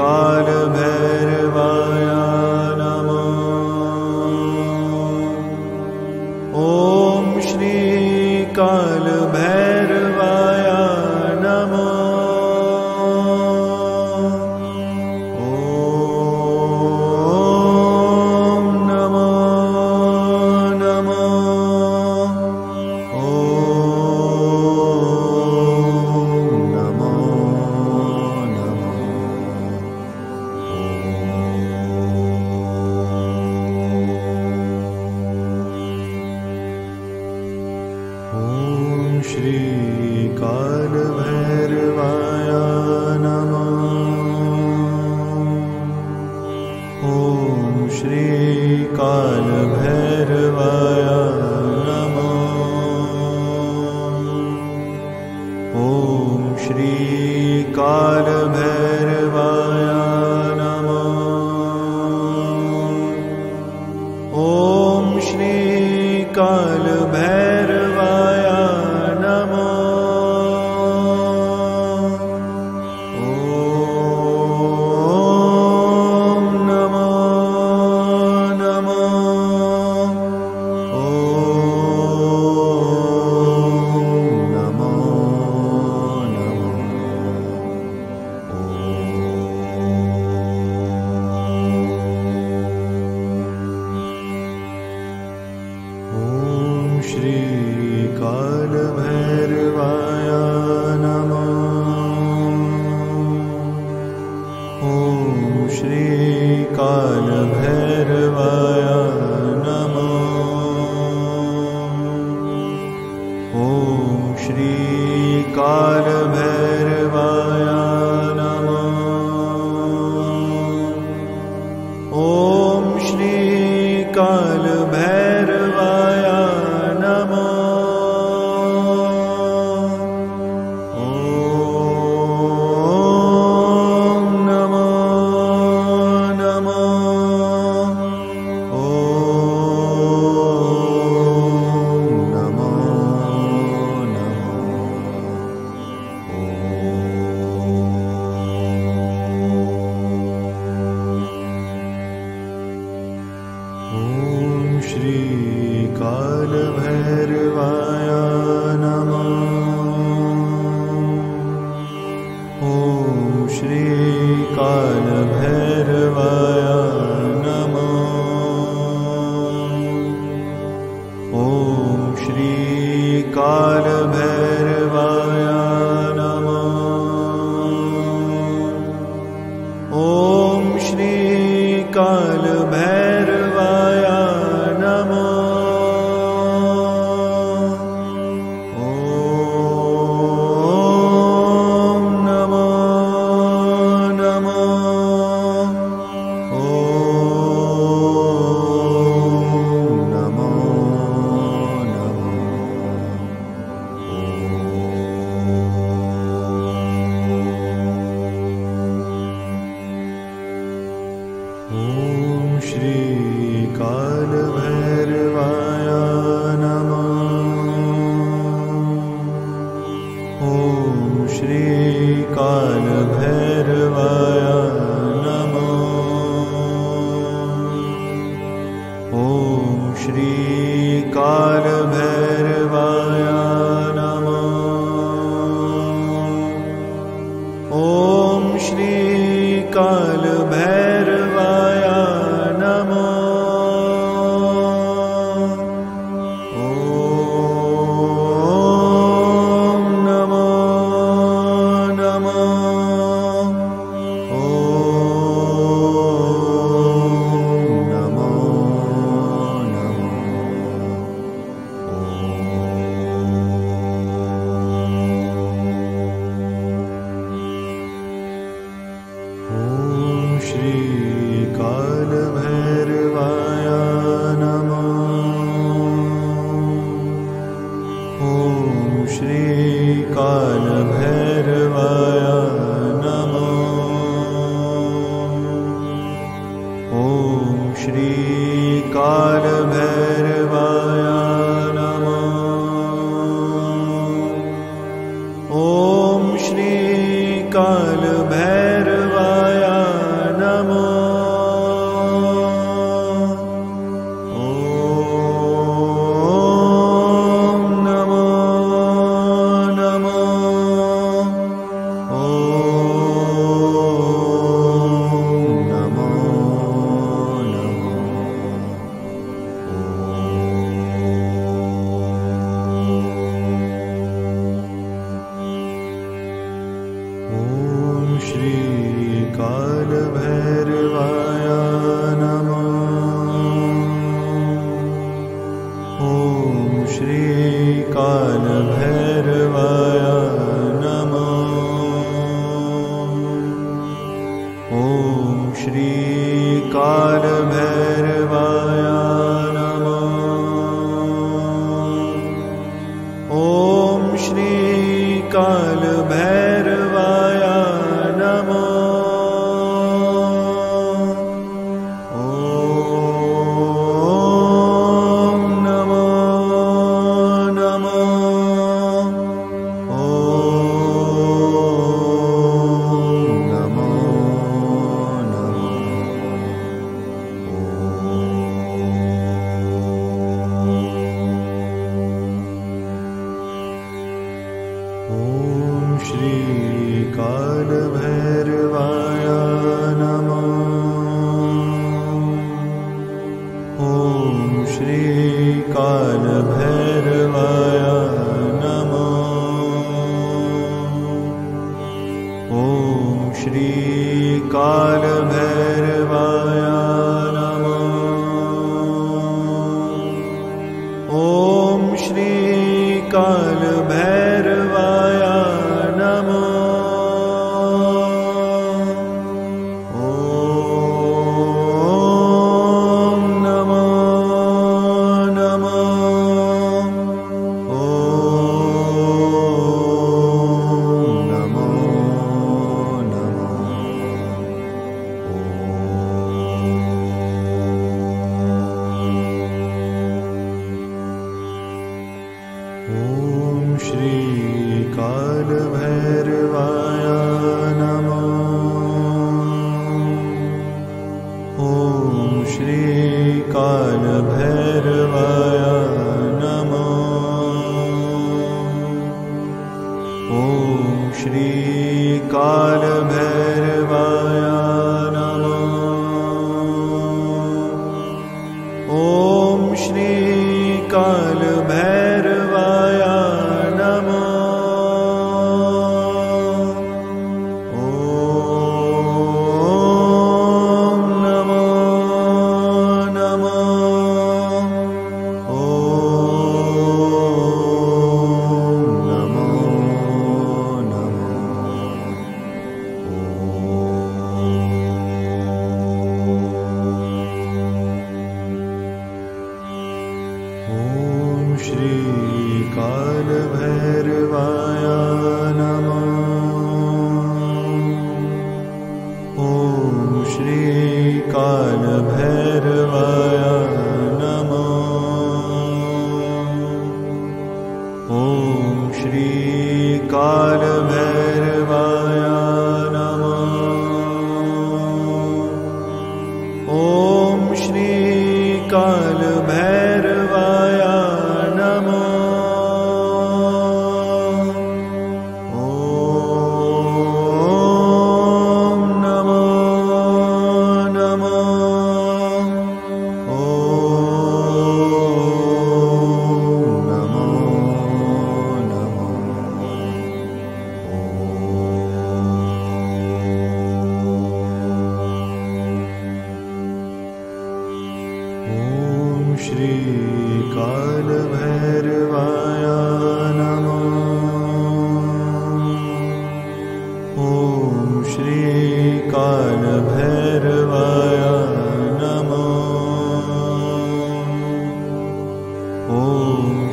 श्रीकालभैरवाय काल भै ॐ ॐ श्री ॐ श्रीकालभैरवाय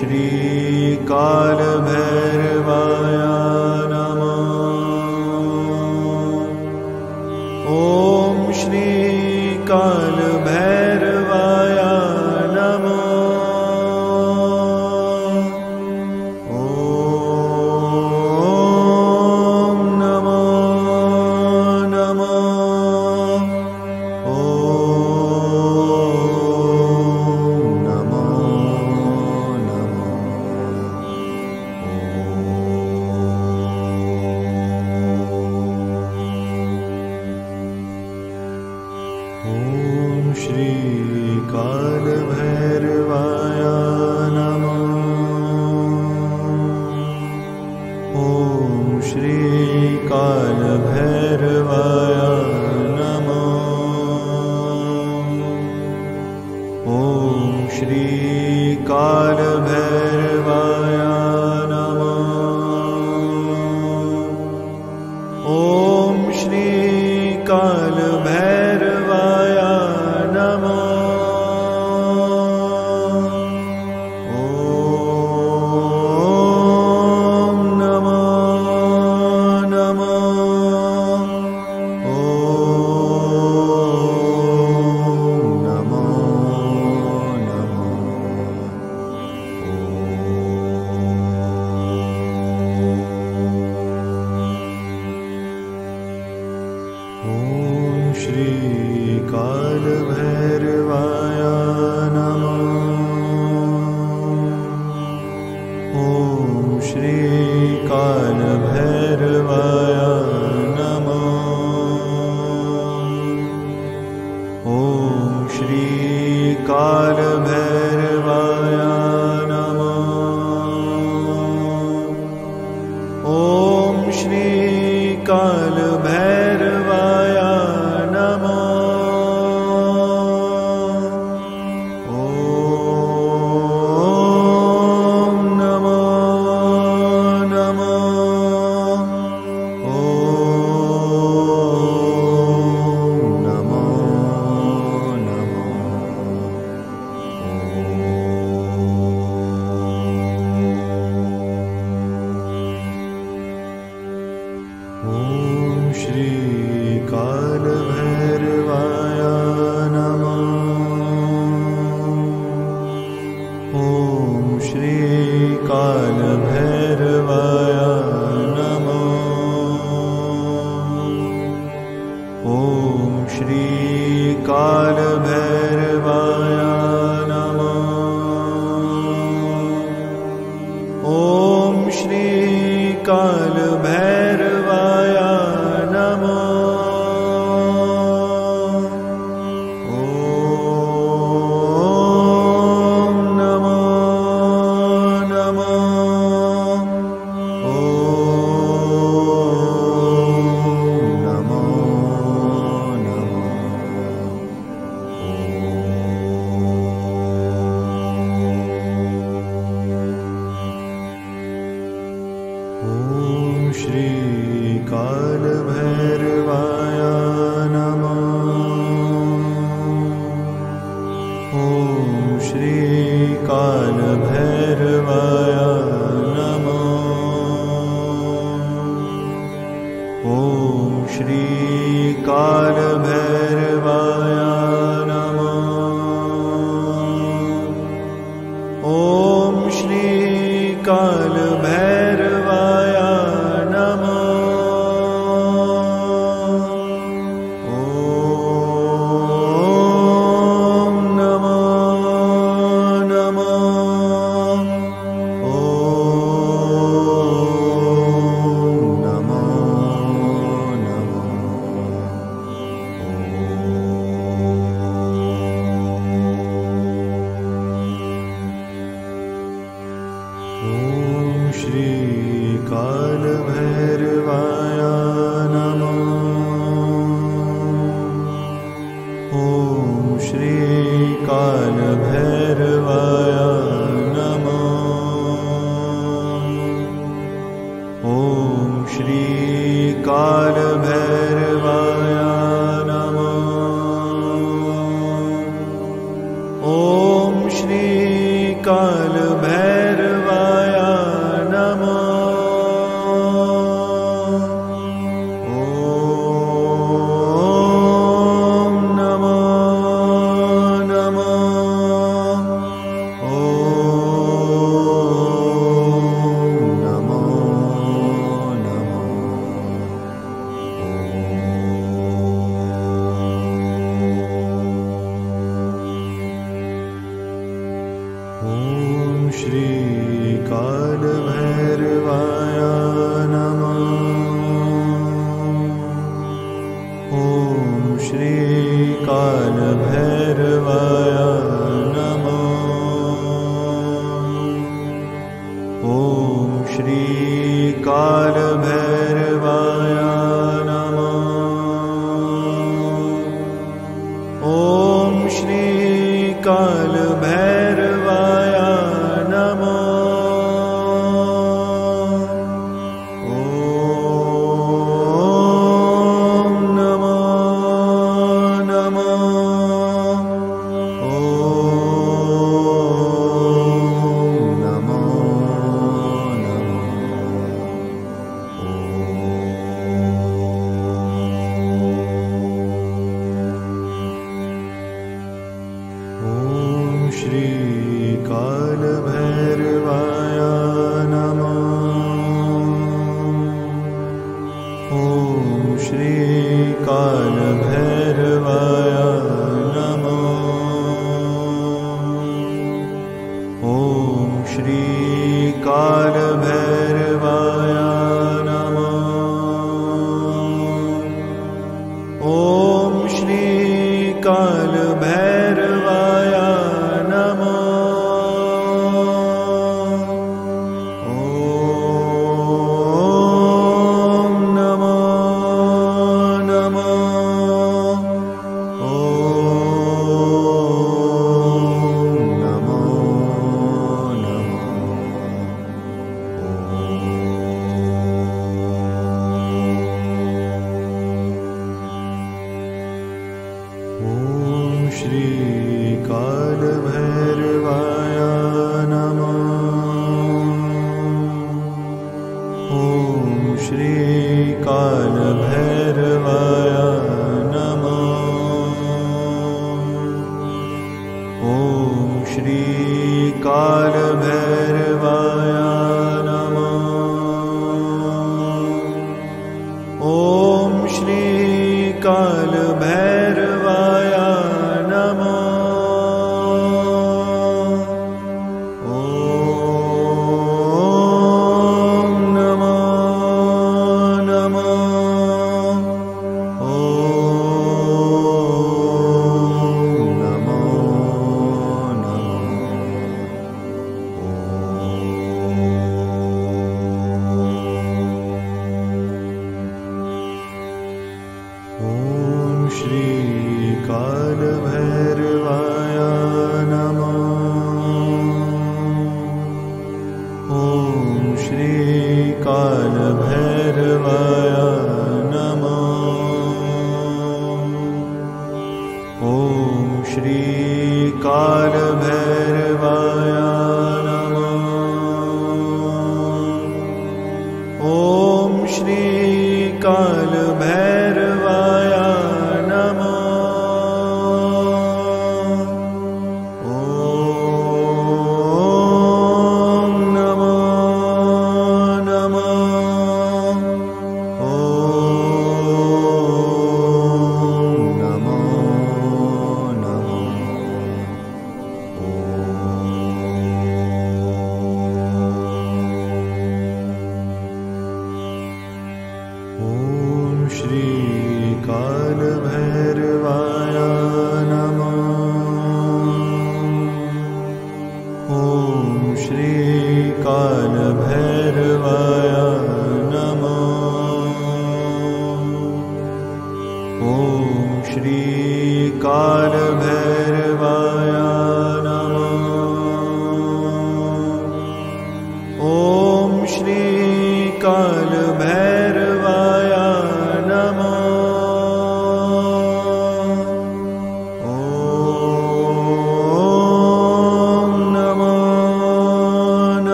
ॐ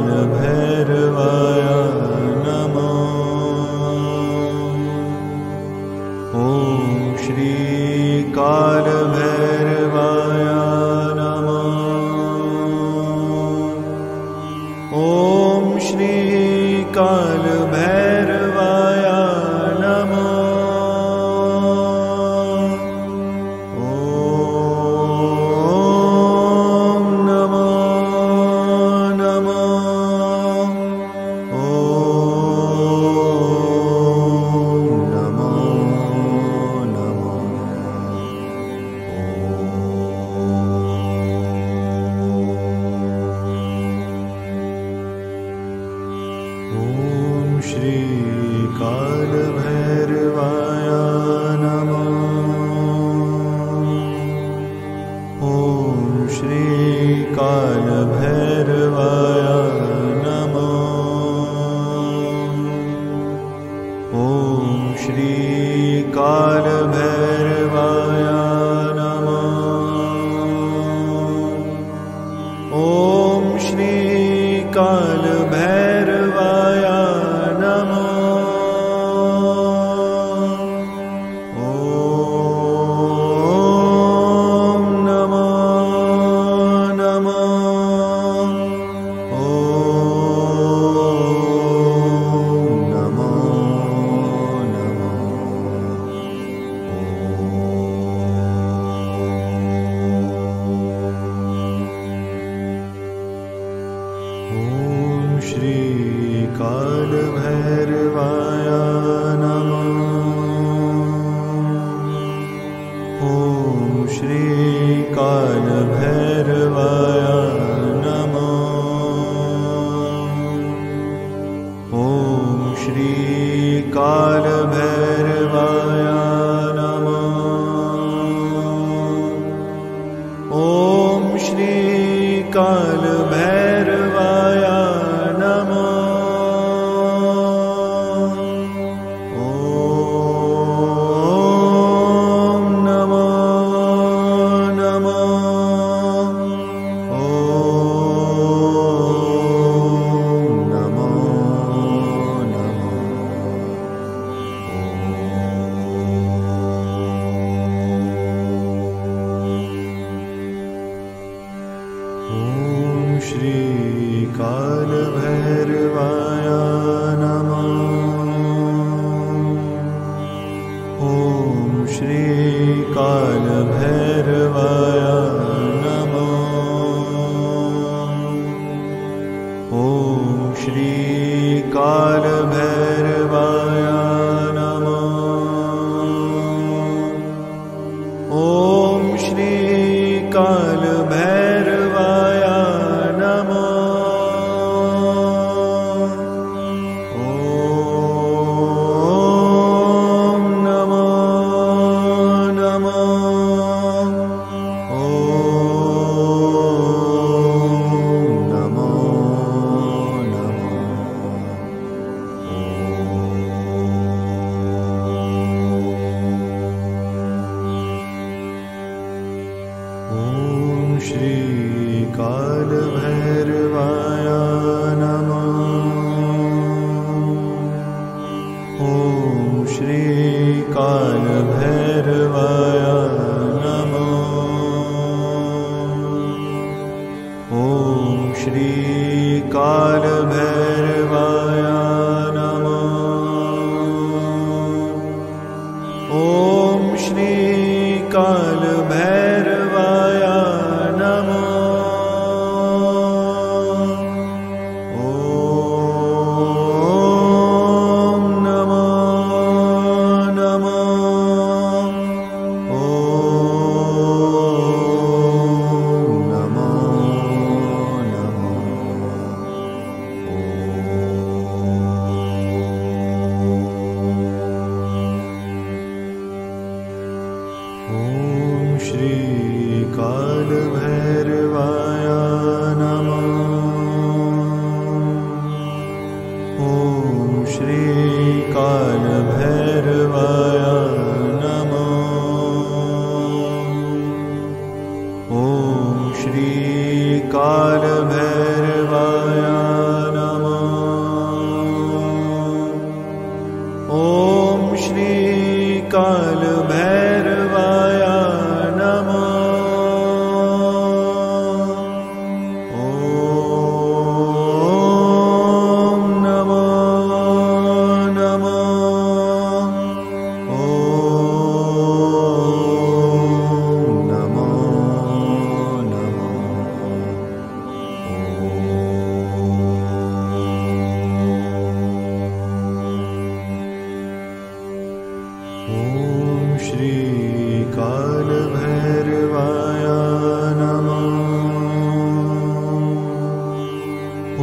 भय कालभैरवाय ॐ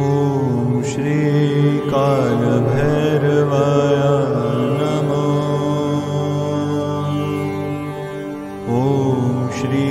ॐ श्री कालभैरवाय नमः ॐ श्री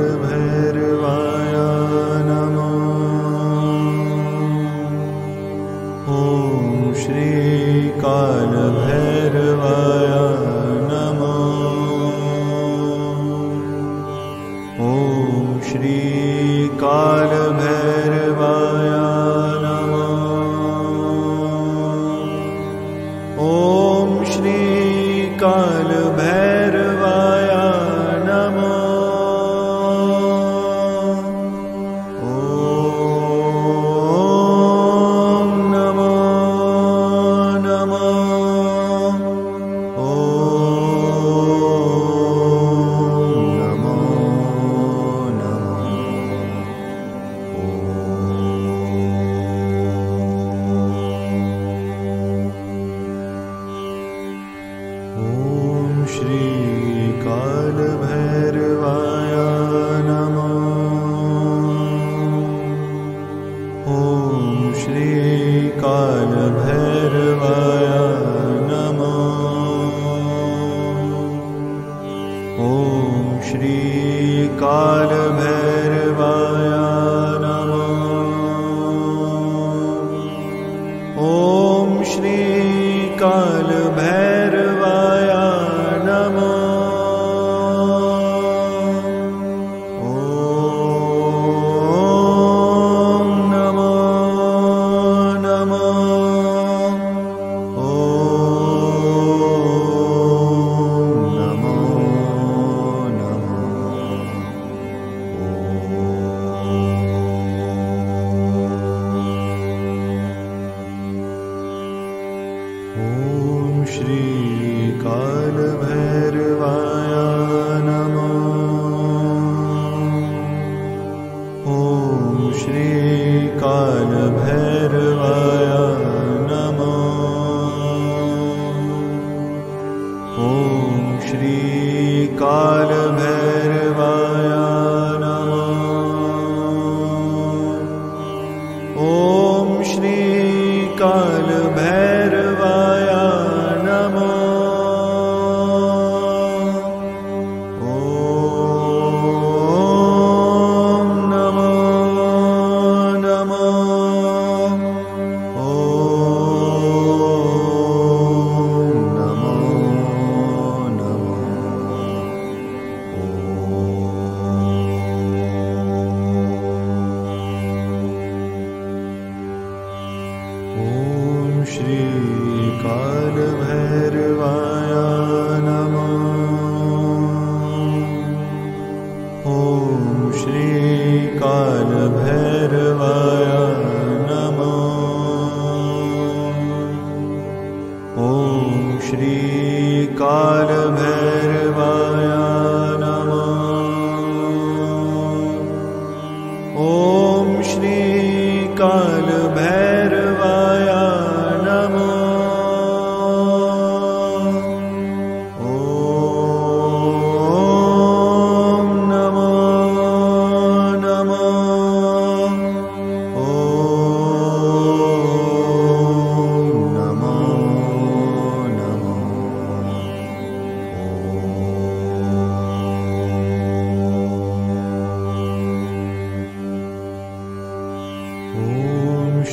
never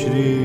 ॐ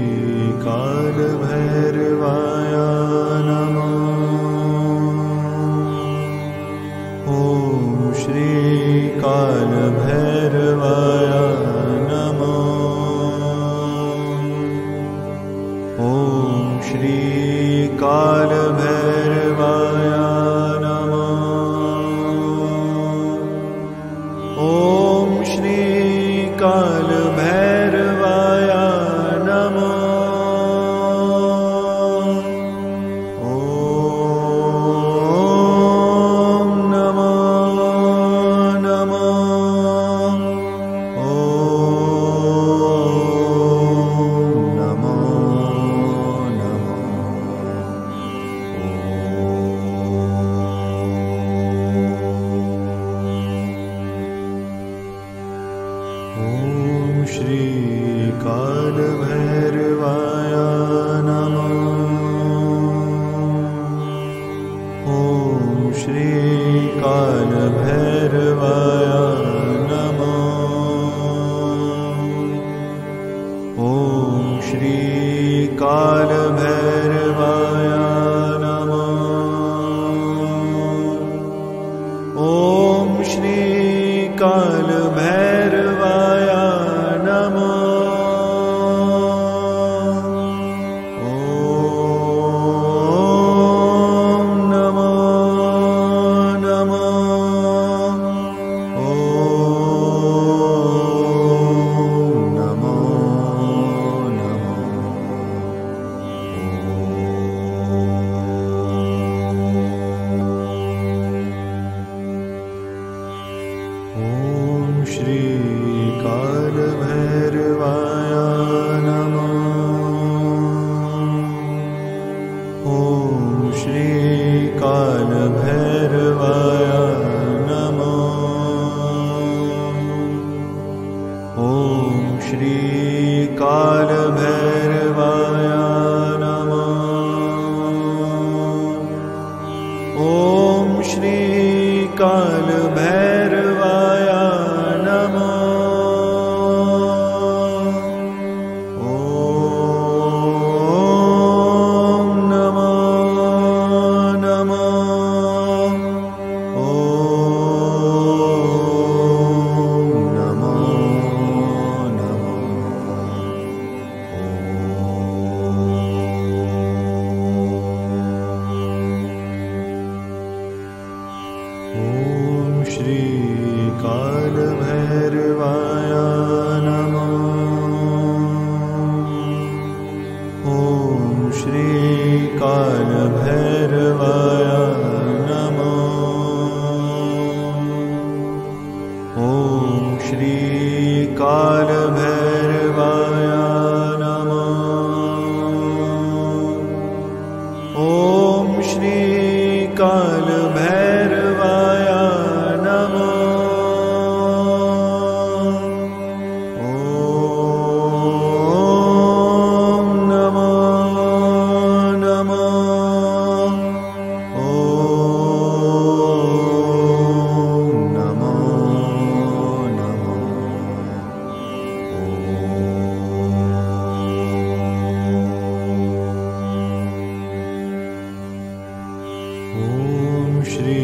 श्रीकारभै ॐ श्री